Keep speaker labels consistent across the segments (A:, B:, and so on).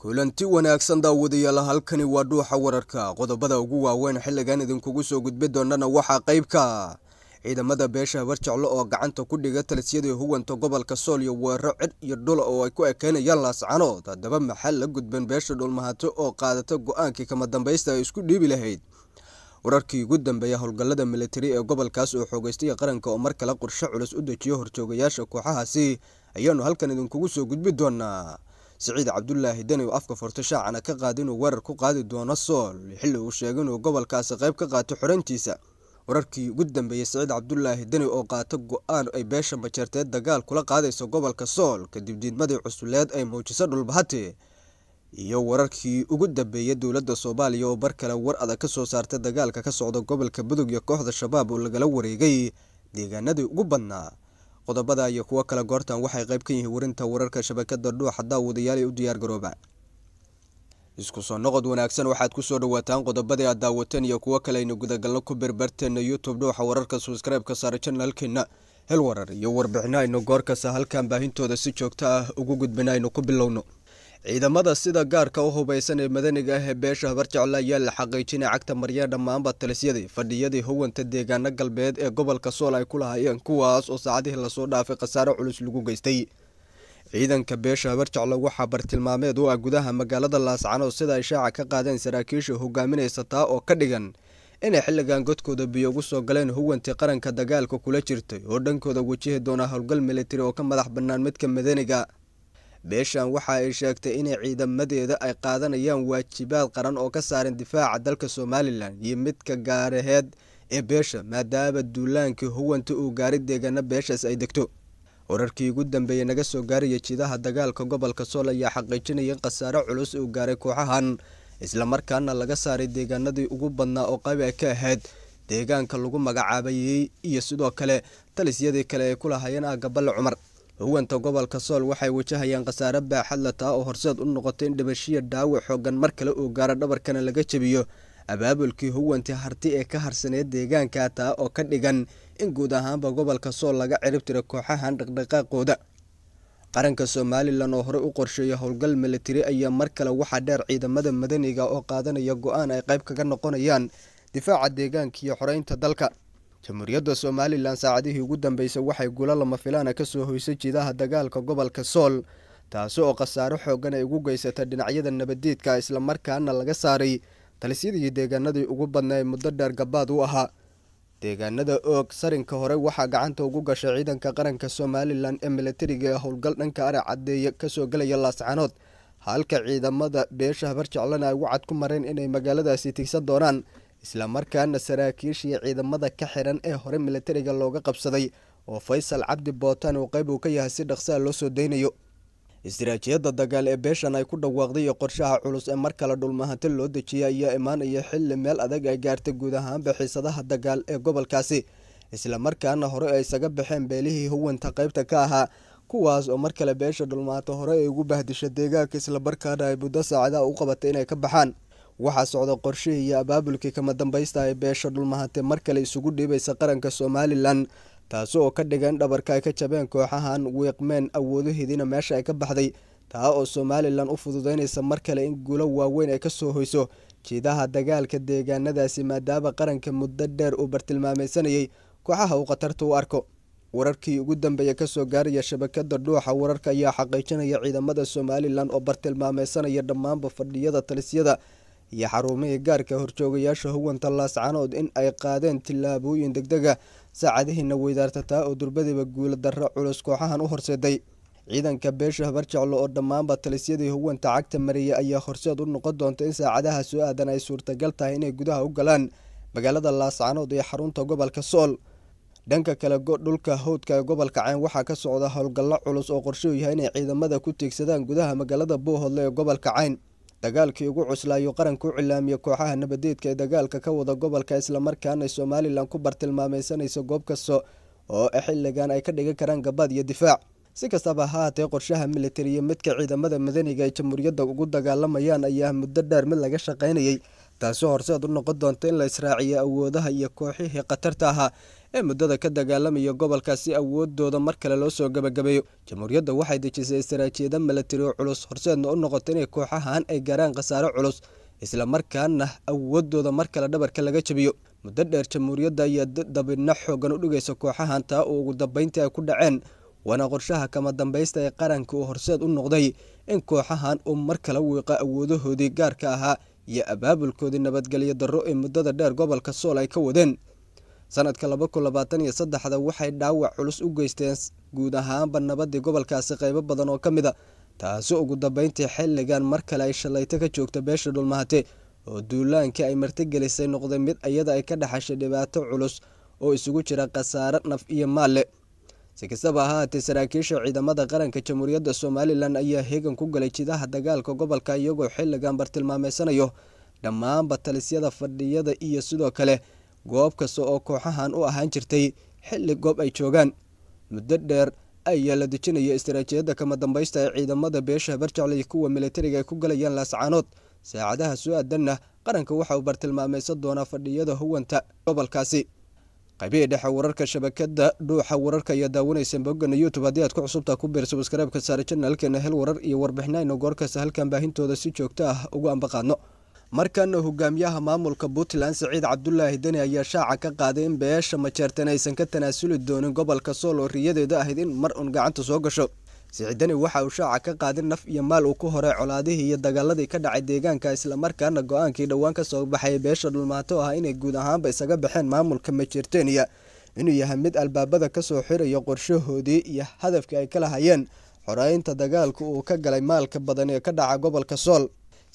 A: kulanti wanaagsan daawadayaal halkani waa dhuuxa wararka. Qodobada ugu waaweyn xilligan idinkugu soo gudbi doonana waxaa qeybka ciidamada beesha barjeclo oo gacanta ku dhiga talisyadii huwanta gobolka sool iyo weero cid iyo dhul oo ay ku ekeynayaan laascanood haddaba maxaa la gudban beesha dhulmahato oo qaadata go'aankii kama dambaysta ay isku dhiibi lahayd? Wararkii ugu dambeeya howlgallada militari ee gobolkaas oo xoogeystaya qaranka oo mar kale qorshe culus u dejiyo horjoogayaasha kooxahaasi ayaanu halkan idinkugu soo gudbi doonaa siciid cabdulaahi deni oo afka furto shaacana ka qaada inuu weerar ku qaadi doono sool xilli uu sheegay inuu gobolkaasi qayb ka qaato xorantiisa wararkii ugu dambeeyey siciid cabdulaahi deni oo qaata go'aan ay beesha majeerteed dagaal kula qaadayso gobolka sool kadib diidmadii cusuleed ay muujiso dhulbahate iyo wararkii ugu dambeeyay dowladda soomaaliya oo bar kale war adag ka soo saartay dagaalka ka socda gobolka mudug iyo kooxda shabaab oo lagala wareegay deegaanadii ugu badnaa qodobada iyo kuwo kale goortan waxay qayb ka yihiin warinta wararka shabakada dhuuxa daawadayaal ee u diyaar garooba. Isku soo noqod wanaagsan waxaad ku soo dhawaataan qodobadii aad daawateen iyo kuwo kale aynu gudagalno ku berberteena youtube dhuuxa wararka subscribe-ka saara janaalkeena hel warar iyo warbixino aynu goorkasta halkan baahintooda si joogto ah ugu gudbina aynu ku bilowno ciidamada sida gaarka u hubeysan ee madaniga ah ee beesha habarjeclo ayaa la xaqiijinay cagta marya dhammaanba talisyadii fadhiyadii huwanta deegaano galbeed ee gobolka sool ay ku lahaayeen kuwaas oo saacadihii la soo dhaafay khasaare culus lagu geystay. Ciidanka beesha habarjeclo waxaa bartilmaameed u ah gudaha magaalada laascanood sida ay shaaca ka qaadeen saraakiisha hogaaminaysa taa oo ka dhigan inay xilligan godkooda biyo ugu soo galeen huwantii qaranka dagaalka kula jirtay oo dhankooda wajihi doona howlgal militari oo ka madax bannaan midka madaniga beeshan waxa ay sheegtay inay ciidamadeeda ay qaadanayaan waajibaad qaran oo ka saaran difaaca dalka somalilan iyo midka gaaraheed ee beesha maadaama duulaankii huwanta uu gaaray deegaano beeshaas ay degto. Wararkii ugu dambeeyey naga soo gaaraya jidaha dagaalka gobolka sool ayaa xaqiijinaya in khasaare culus uu gaaray kooxahan islamarkaana laga saaray deegaanadii ugu badnaa oo qayb ay ka ahayd deegaanka lagu magacaabayey iyo sidoo kale talisyadii kale ay ku lahaayeen aagaballe cumar huwanta gobolka sool waxay wajahayaan khasaare baaxad la taa oo horseed u noqotay in dhibashiya dhaawac xoogan mar kale uu gaaro dhabarkana laga jebiyo abaabulkii huwantii harti ee ka harsaneed deegaanka taa oo ka dhigan in guud ahaanba gobolka sool laga cirib tira kooxahan dhaqdhaqaaqooda. Qaranka somalilan oo horey u qorsheeya howlgal militari ayaa mar kale waxaa dheer ciidamada madaniga oo qaadanaya go'aan ay qayb kaga noqonayaan difaaca deegaanka iyo xoreynta dalka jamhuuriyadda somalilan saacadihii ugu dambeysay waxay gulo lama filaana ka soo hoysay jidaha dagaalka gobolka sool taasi oo khasaaro xoogan ay ugu geysatay dhinacyada nabadiidka islamarkaana laga saaray talisyadii deegaanadii ugu badnaa ee muddo dheer gabaad u ahaa. Deegaanada oog sarinka hore waxaa gacanta ugu gashay ciidanka qaranka somalilan ee militariga ee howlgal dhanka arac cadeeye ka soo gelaya laascanood halka ciidamada beesha habarjeclana ay wacad ku mareen inay magaaladaasi tigsan doonaan islamarkaana saraakiishii ciidamada ka xiran ee hore militariga looga qabsaday oo faysal cabdi bootan uu qayb uu ka yahay si dhaqsaa loo soo deynayo istiraatiijiyadda dagaal ee beeshan ay ku dhawaaqday iyo qorshaha culus ee mar kale dhulmahanti loo dejiyay ayaa imaanaya xilli meel adag ay gaartay guud ahaanba xiisadaha dagaal ee gobolkaasi. Islamarkaana hore ay isaga baxeen beelihii huwanta qaybta ka ahaa kuwaas oo mar kale beesha dhulmahanto hore ay ugu bahdisha deegaanka islamarkaana ay muddo saacadaha u qabatay inay ka baxaan waxaa socda qorshihii iyo abaabulkii kama dambaysta ee beesha dhulmahante mar kale isugu dhiibaysa qaranka somalilan taasi oo ka dhigan dhabarka ay ka jabeen kooxahan wiiqmeen awoodaheediina meesha ay ka baxday taa oo somalilan u fududeynaysa mar kale in guulo waaweyn ay ka soo hoyso. Jiidaha dagaalka deegaanadaasi maadaama qaranka muddo dheer uu bartilmaameysanayay kooxaha uu khatarta u arko. Wararkii ugu dambeeya ka soo gaaraya shabakada dhuuxa wararka ayaa xaqiijinaya ciidamada somalilan oo bartilmaameysanaya dhammaanba fadhiyada talisyada iyo xarumihii gaarka horjoogayaasha huwanta laascanood in ay qaadeen tillaabooyin degdega saacadihiina weydaartataa oo durbadiiba guula darro culus kooxahan u horseeday. Ciidanka beesha habarjeclo oo dhammaanba talisyadii huwanta cagta mariyay ayaa horseed u noqon doonta in saacadaha soo aadan ay suurtagal tahay inay gudaha u galaan magaalada laascanood iyo xarunta gobolka sool. Dhanka kale dhulka howdka ee gobolka cayn waxaa ka socda howlgallo culus oo qorshuu yahay inay ciidamada ku tiigsadaan gudaha magaalada boohodle ee gobolka cayn dagaalkii ugu cuslaayo qaranka u cilaamiya kooxaha nabadeedka ee dagaalka ka wada gobolka islamarkaana somalilan ku bartilmaameysanaysa goob kasta oo xilligan ay ka dhigan karaan gabaad iyo difaac. Si kastaba ha haatee qorshaha militari iyo midka ciidamada madaniga ay jamhuuriyadda ugu dagaalamayaan ayaa muddo dheer mid laga shaqaynayay taasi horseed u noqon doonta in la israaciyo awoodaha iyo kooxihii khatarta ahaa ee muddada ka dagaalamaya gobolka si awoodooda mar kale loo soo gabagabeeyo. Jamhuuriyadda waxay dejisay istaraatiijiyada milatari oo culus. Horseedna u noqota inay kooxahan ay gaaraan khasaare culus islamarkaana awoodooda mar kale dhabarka laga jabiyo. Muddo dheer jamhuuriyadda ayaa dabidna xoogan u dhigaysa kooxahan taa oo ugu dambeyntii ay ku dhaceen waana qorshaha kama dambaysta ee qaranka uu horseed u noqday in kooxahan uu mar kala wiiqa awoodahoodii gaarka ahaa iyo abaabulkoodii nabadgelyo darro ee muddada dheer gobolka sool ay ka wadeen sanadka laba kun labaatan iyo saddexda waxay dhaawac culus u geysteen guud ahaanba nabadii gobolkaasi qeybo badan oo ka mid a taasi ugu dambeyntii xilligan mar kale ay shalayto ka joogta beesha dhulmahate oo duulaankii ay martigelisay noqday mid iyada ay ka dhexashay dhibaato culus oo isugu jira khasaare naf iyo maalle. Si kastaba ahaatee saraakiisha ciidamada qaranka jamhuuriyadda somalilan ayaa heegan ku galay jidaha dagaalka gobolka iyagoo xilligan bartilmaameysanayo dhammaanba talisyada fadhiyada iyo sidoo kale goob kasta oo kooxahan u ahaan jirtay xilli goob ay joogaan. Muddo dheer ayaa la dejinaya istaraatiijiyadda kama dambaysta ee ciidamada beesha barjecla iyo kuwa militariga ay ku galayaan laascaanood saacadaha soo aadanna qaranka waxa uu bartilmaameysan doonaa fadhiyada huwanta gobolkaasi. Qaybihii dhexe wararka shabakada dhuuxa wararka ayaa daawanaysa bogana youtube. Haddii aad ku cusubtaa ku biir sabskaraybka saare janaalkeena hel warar iyo warbixinayno goorkasta halkan baahintooda si joogto ah ugu ambaqaadno markana hogaamiyaha maamulka puntland siciid cabdulaahi deni ayaa shaaca ka qaaday in beesha majeertan aysan ka tanaasuli doonin gobolka sool oo riyadeeda ahayd in mar un gacanta soo gasho. Siciid deni waxa uu shaaca ka qaaday naf iyo maal uu ku horay colaadihii iyo dagaaladii ka dhacay deegaanka islamarkaana go'aankii dhowaan ka soo baxay beesha dhulmaato ah inay guud ahaanba isaga baxeen maamulka majeerteniya inuu yahay mid albaabada ka soo xirayo qorshahoodii iyo hadafkii ay ka lahayeen xoreynta dagaalka uu ka galay maalka badan ee ka dhaca gobolka sool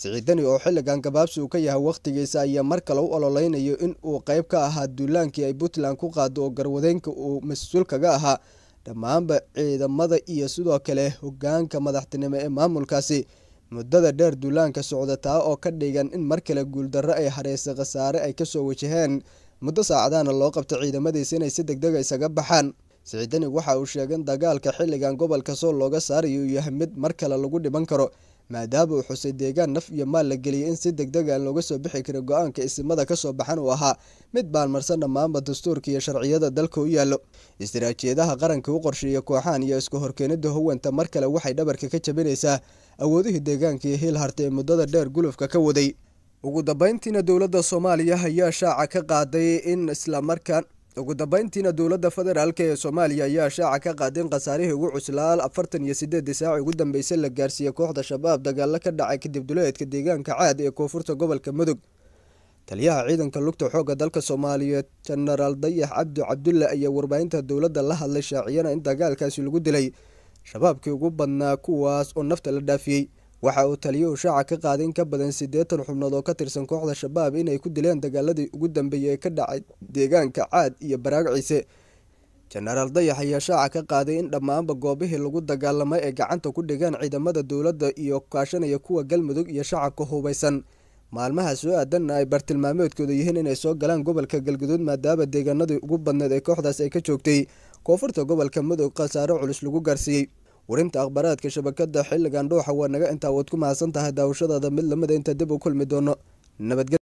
A: siciidani oo xilligan gabaabsi uu ka yahay wakhtigiisa ayaa mar kale u ololeynayo in uu qeyb ka ahaa duulaankii ay puntland ku qaado oo garwadeynka uu mas'uul kaga ahaa. Dhammaanba ciidamada iyo sidoo kale hogaanka madaxtinimo ee maamulkaasi muddada dheer duulaanka socda taa oo ka dhigan in mar kale guuldarro ay hareysay khasaare ay ka soo wajaheen muddo saacadahana loo qabta ciidamadiisa inay si deg dega isaga baxaan. Siciidani waxa uu sheegay in dagaalka xilligan gobolka sool looga saarayo uu yahay mid mar kale lagu dhiban karo maadaama uu xusay deegaan naf iyo maal la geliyay in si deg deg aan looga soo bixi karin go'aanka isimada ka soo baxan uu ahaa mid baalmarsan dhammaanba dastuurka iyo sharciyada dalka u yaallo. Istaraatiijiyadaha qaranka u qorsheeya kooxahan iyo isku horkeenida huwanta mar kale waxay dhabarka ka jabinaysaa awoodihii deegaanka iyo hiil harta ee muddada dheer gulufka ka waday. Ugu dambeyntiina dowladda soomaaliya ayaa shaaca ka qaaday in islamarkaan ugu dambeyntiina dowladda federaalk ee soomaaliya ayaa shaaca ka qaaday in khasaarihii ugu cuslaal afartan iyo sideedii saaci ugu dambeysay la gaarsiiyey kooxda shabaab dagaalo ka dhacay kadib duleedka deegaanka caad ee koonfurta gobolka mudug. Taliyaha ciidanka lugta xoogga dalka soomaaliyeed jenaraal dayax cabdi cabdulle ayaa warbaahinta dowladda la hadlay shaaciyana in dagaalkaasi lagu dilay. Shabaabkii ugu badnaa kuwaas oo nafta la dhaafiyey waxa uu taliyuhu shaaca ka qaaday in ka badan siddeetan xubnood oo ka tirsan kooxda shabaab inay ku dileen dagaaladii ugu dambeeyey ee ka dhacay deegaanka caad iyo baraag ciise. Jenaraal dayax ayaa shaaca ka qaaday in dhammaanba goobihii lagu dagaalamay ay gacanta ku dhigeen ciidamada dowladda iyo kaashanaya kuwa galmudug iyo shacabka hubaysan. Maalmaha soo aadanna ay bartilmaameedkooda yihiin inay soo galaan gobolka galguduud maadaama deegaanadii ugu badneed ee kooxdaas ay ka joogtay. Koonfurta gobolka mudug khasaare culus lagu gaarsiiyey warinta akhbaaraadka shabakada xilligan dhuuxa waa naga intaa waad ku mahadsan tahay daawashadaada mid lamida inta dib u kulmi doono nabadge